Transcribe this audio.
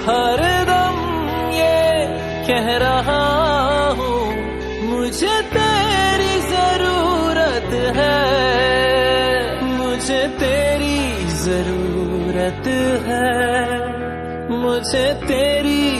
हर दम ये कह रहा हूँ, मुझे तेरी ज़रूरत है। मुझे तेरी ज़रूरत है। मुझे तेरी